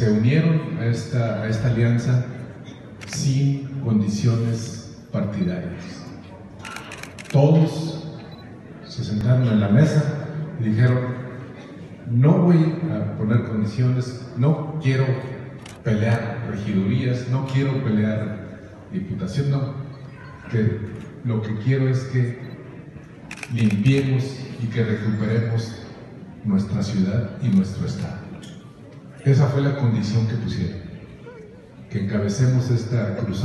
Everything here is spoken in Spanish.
se unieron a esta, a esta alianza sin condiciones partidarias. Todos se sentaron en la mesa y dijeron, no voy a poner condiciones, no quiero pelear regidurías, no quiero pelear diputación, no, que lo que quiero es que limpiemos y que recuperemos nuestra ciudad y nuestro estado. Esa fue la condición que pusieron, que encabecemos esta cruzada.